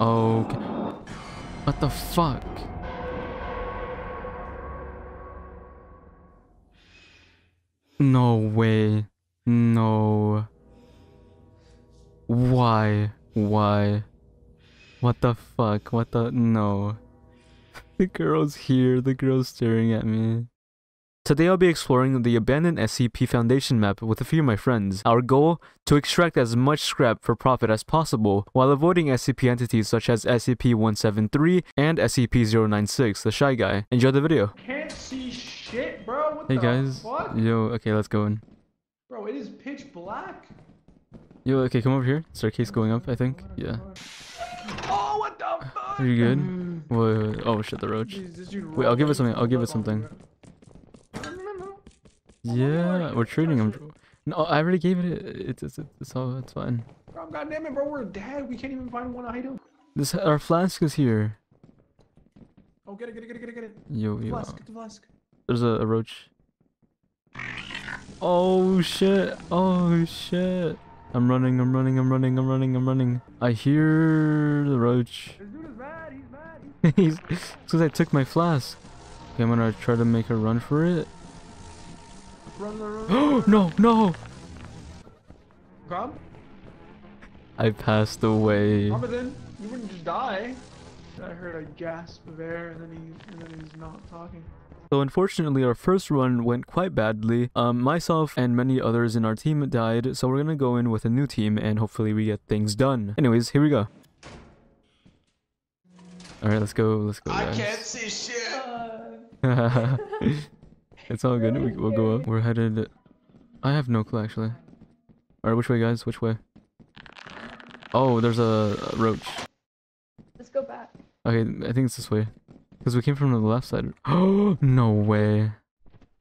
Okay. What the fuck? No way. No. Why? Why? What the fuck? What the? No. the girl's here. The girl's staring at me. Today I'll be exploring the abandoned SCP Foundation map with a few of my friends. Our goal? To extract as much scrap for profit as possible, while avoiding SCP entities such as SCP-173 and SCP-096, the Shy Guy. Enjoy the video. Can't see shit, bro. What Hey the guys. fuck? Yo, okay, let's go in. Bro, it is pitch black. Yo, okay, come over here. Staircase going up, I think. Yeah. Oh, what the fuck? Are you good? Wait, wait, wait. Oh shit, the roach. Jeez, this dude Wait, I'll give it something, I'll give it something. Yeah, we're trading touch him. No, I already gave it. It's it's it's all it's fine. Bro, God damn it, bro. We're dead. We can't even find one item. This our flask is here. Oh, get it, get it, get it, get it, get it. Yo yo. Flask, get the flask. There's a, a roach. Oh shit! Oh shit! I'm running! I'm running! I'm running! I'm running! I'm running! I hear the roach. This dude is mad. He's mad. He's He's because I took my flask. Okay, I'm gonna try to make a run for it. Run, run, run. Oh no no! Grub? I passed away. But you wouldn't just die. I heard a gasp of air, and then he, and then he's not talking. So unfortunately, our first run went quite badly. Um, myself and many others in our team died, so we're gonna go in with a new team and hopefully we get things done. Anyways, here we go. All right, let's go. Let's go. I can't see shit. it's all good. We, we'll go up. We're headed. I have no clue actually. All right, which way, guys? Which way? Oh, there's a, a roach. Let's go back. Okay, I think it's this way. Because we came from the left side. Oh, no way.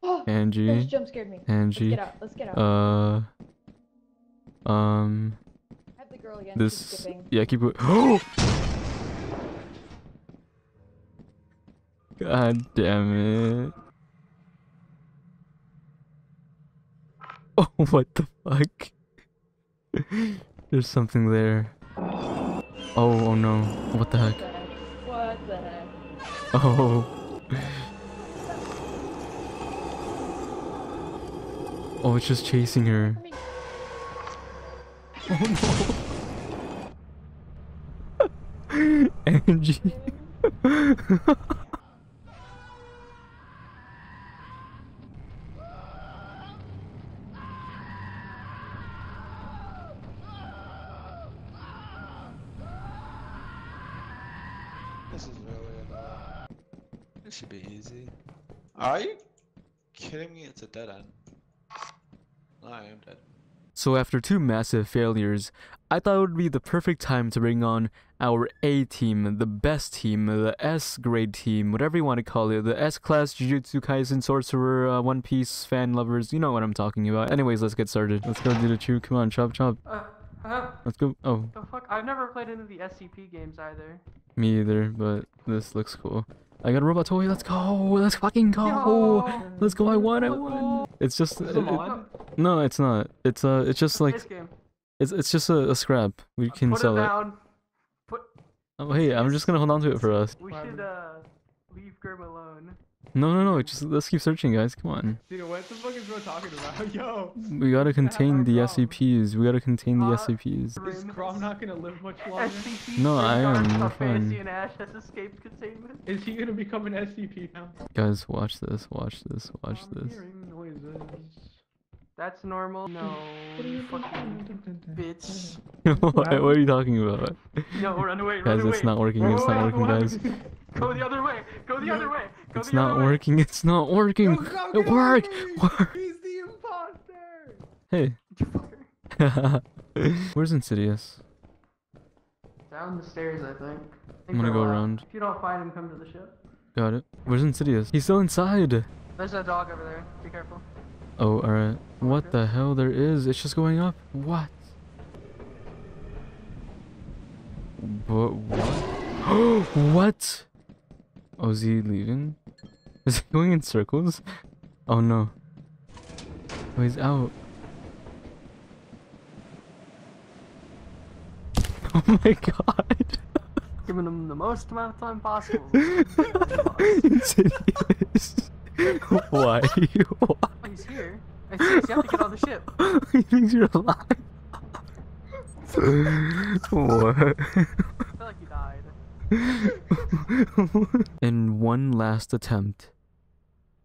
Angie. Those jump scared me. Let's Angie. get out. Let's get out. Uh. Um. I have the girl again. This. Yeah, keep it. Oh! God damn it. Oh, what the fuck? There's something there. Oh, oh no. What the heck? What the heck? Oh. Oh, it's just chasing her. Angie. This is really annoying. This should be easy. Are you kidding me? It's a dead end. I am dead. So after two massive failures, I thought it would be the perfect time to bring on our A team, the best team, the S grade team, whatever you want to call it, the S class Jujutsu Kaisen sorcerer, uh, One Piece fan lovers, you know what I'm talking about. Anyways, let's get started. Let's go do the chew. Come on, chop chop. Uh, uh, Let's go. Oh, the fuck? I've never played any of the SCP games either. Me either, but this looks cool. I got a robot toy. Let's go. Let's fucking go. Yo! Let's go. I won. I won. It's just it- it- no, it's not. It's uh, it's just like it's it's just a, a scrap. We can Put sell it it. down. Put. Oh, hey, I'm just gonna hold on to it for us. We should uh leave Grim alone. No, no, no. Just let's keep searching, guys. Come on. Dude, what the fuck is bro talking about? Yo, We gotta contain the our SCPs. We gotta contain the Uh, SCPs. is Crom not gonna live much longer? SCP. No, I am, we're fine. and Ash has escaped containment. Is he gonna become an SCP now? Guys, watch this. Watch this. Watch I'm this. hearing noises. That's normal. No, you fucking bitch. what, what are you talking about? No, run away, run Guys, away. it's not working. It's not working, guys. Go the other way. Go the other way. Go It's the not other way. working. It's not working. Yo, stop It worked. Work. He's the imposter! Hey. Where's Insidious? Down the stairs, I think. I think I'm gonna go around. If you don't find him, come to the ship. Got it. Where's Insidious? He's still inside. There's a dog over there. Be careful. Oh, alright. What the hell? There is. It's just going up. What? But what? what? Oh, is he leaving? Is he going in circles? Oh no. Oh, he's out. Oh my god. Giving him the most amount of time possible. Insidious. Why? Why? He's here. I think you have to get on the ship. he thinks you're alive. what? I feel like you died. In one last attempt,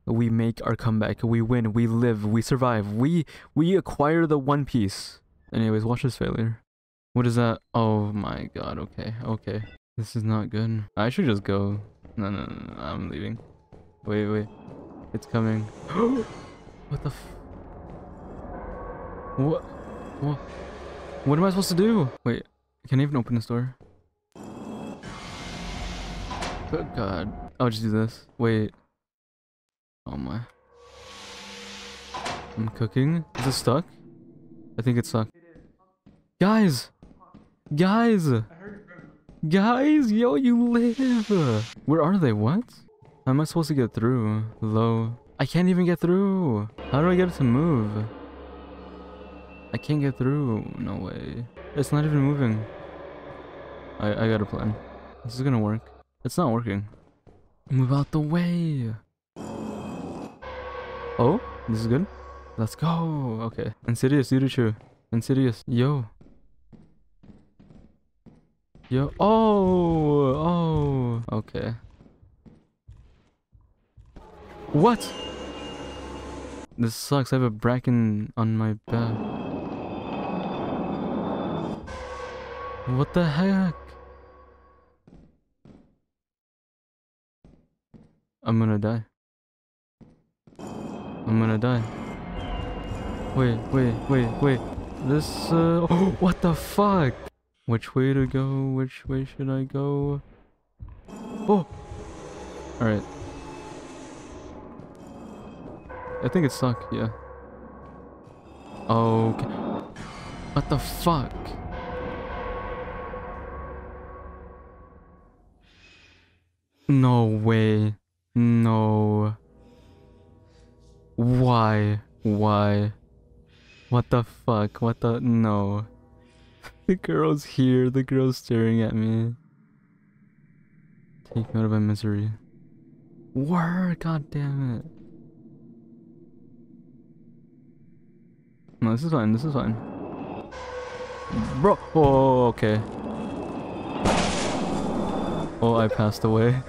we make our comeback. We win. We live. We survive. We we acquire the One Piece. Anyways, watch this failure. What is that? Oh my god. Okay. Okay. This is not good. I should just go. No, no, no. I'm leaving. Wait, wait. It's coming. what the What? What? What am I supposed to do? Wait. Can I even open this door? Good god. I'll just do this. Wait. Oh my. I'm cooking. Is it stuck? I think it's stuck. Guys! Guys! Guys! Yo, you live! Where are they? What? How am I supposed to get through? Low. I can't even get through! How do I get it to move? I can't get through. No way. It's not even moving. I, I got a plan. This is gonna work. It's not working. Move out the way! Oh, this is good. Let's go. Okay. Insidious, Yuruchu. Insidious. Yo. Yo. Oh. Oh. Okay. What? This sucks. I have a bracken on my back. What the heck? I'm gonna die. I'm gonna die. Wait, wait, wait, wait. This, uh, oh, what the fuck? Which way to go? Which way should I go? Oh! Alright. I think it's stuck, yeah. Okay. What the fuck? No way. No. Why? Why? What the fuck? What the? No. the girl's here. The girl's staring at me. Take me out of my misery. Word, god damn it. No, this is fine. This is fine. Bro. Oh, oh, oh okay. Oh, I passed away.